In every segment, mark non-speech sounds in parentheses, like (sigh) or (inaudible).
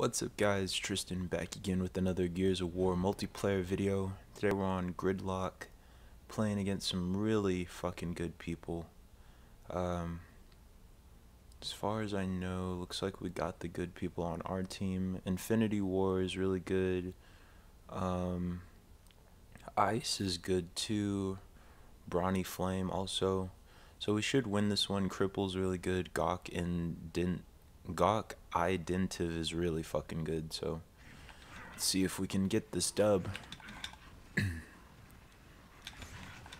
What's up guys, Tristian back again with another Gears of War multiplayer video. Today we're on Gridlock, playing against some really fucking good people. Um, as far as I know, looks like we got the good people on our team. Infinity War is really good. Um, Ice is good too. Brawny Flame also. So we should win this one. Cripple's really good. Gawk and Dint Gawk Identiv is really fucking good, so let's see if we can get this dub. (clears throat)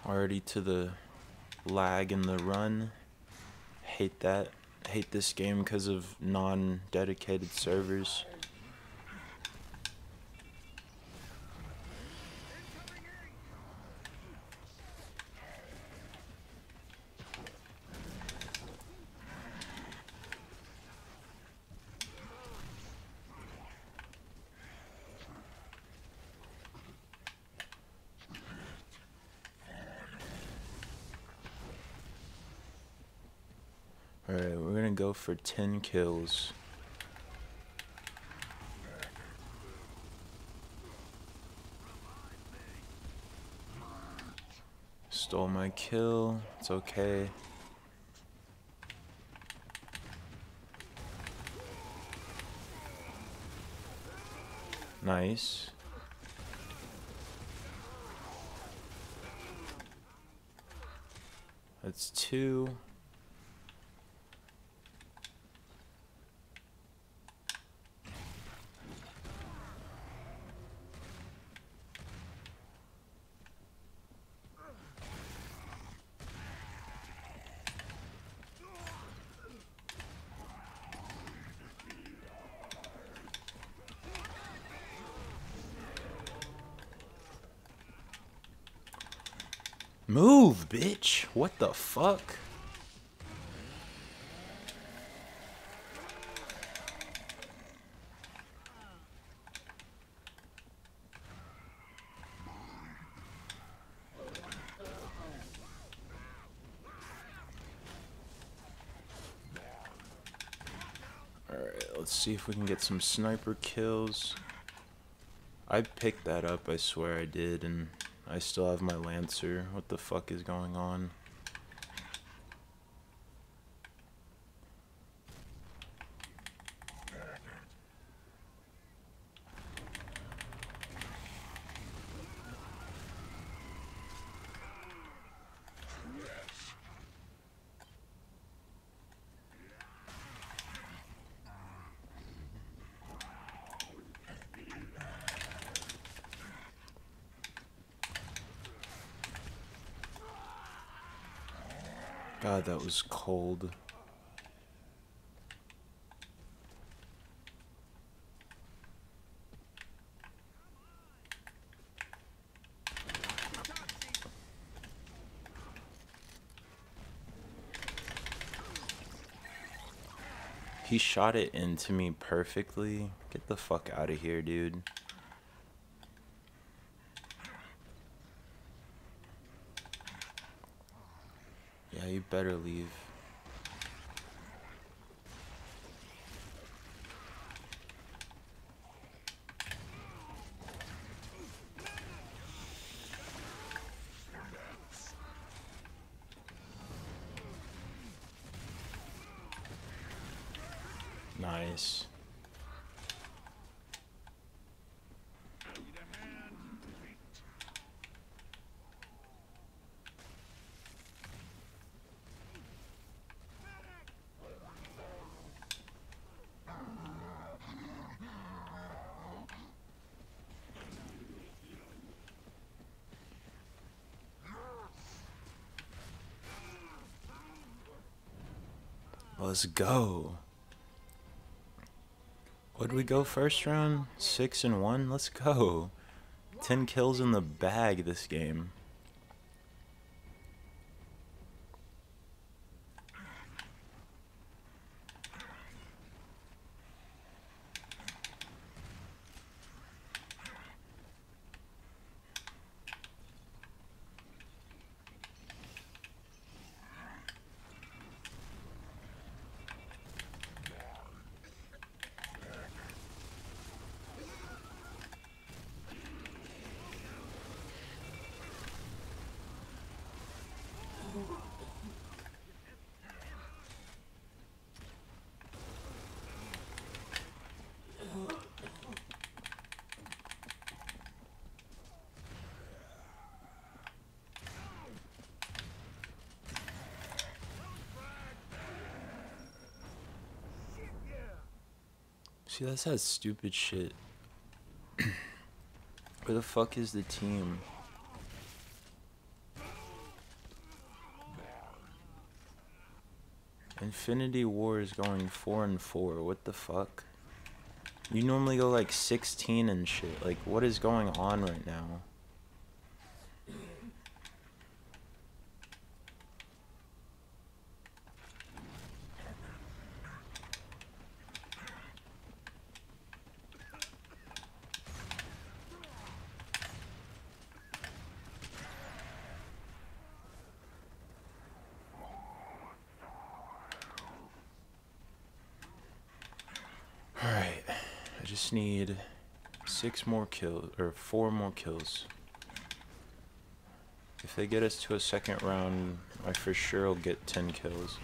Already to the lag in the run. Hate that. Hate this game because of non-dedicated servers. Alright, we're gonna go for 10 kills. Stole my kill, it's okay. Nice. That's two. Move, bitch. What the fuck? Let's see if we can get some sniper kills. I picked that up, I swear I did, and I still have my Lancer. What the fuck is going on? God, that was cold. He shot it into me perfectly. Get the fuck out of here, dude. You better leave. Nice. Let's go. Would we go first round? Six and one? Let's go. Ten kills in the bag this game. See, that's that stupid shit. (clears throat) Where the fuck is the team? Infinity War is going 4 and 4. What the fuck? You normally go like 16 and shit. Like, what is going on right now? Alright, I just need six more kills, or four more kills. If they get us to a second round, I for sure will get 10 kills.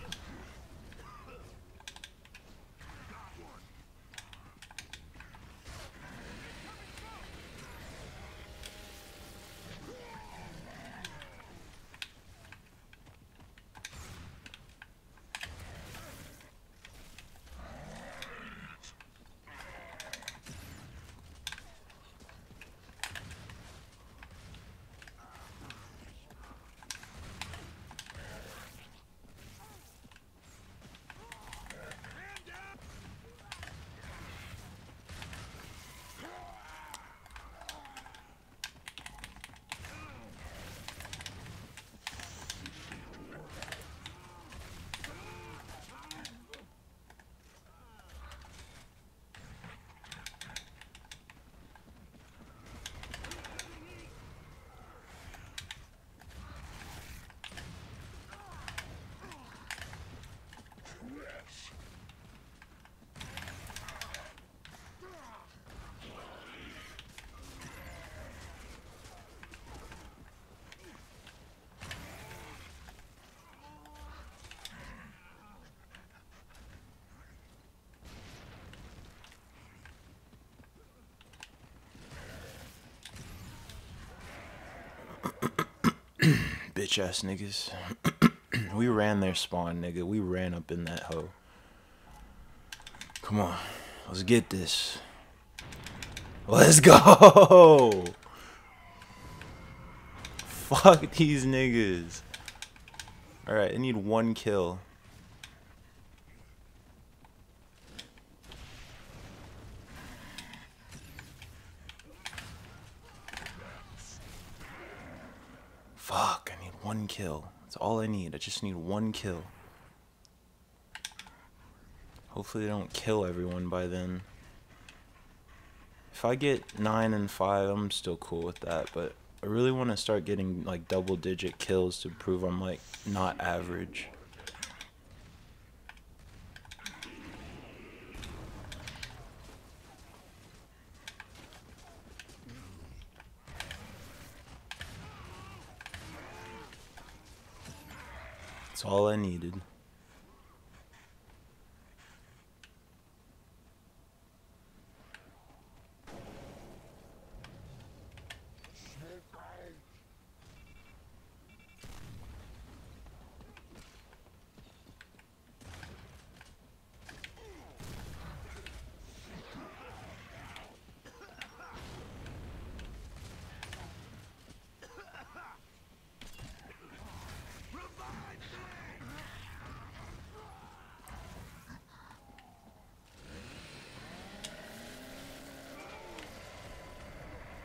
Bitch ass niggas. (clears throat) we ran their spawn, nigga. We ran up in that hoe. Come on. Let's get this. Let's (laughs) go! Fuck these niggas. Alright, I need one kill. Fuck, I need one kill. That's all I need. I just need one kill. Hopefully they don't kill everyone by then. If I get 9 and 5, I'm still cool with that, but I really want to start getting like double digit kills to prove I'm like not average. That's all I needed.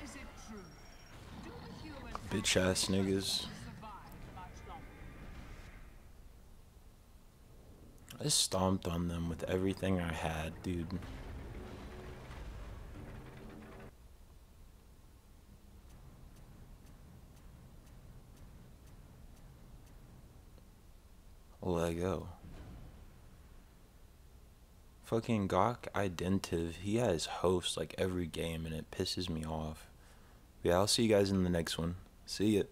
Is it true? Do the humans Bitch ass niggas. I stomped on them with everything I had, dude. Lego. Fucking Gawk Identiv, he has hosts like every game and it pisses me off. Yeah, I'll see you guys in the next one. See ya.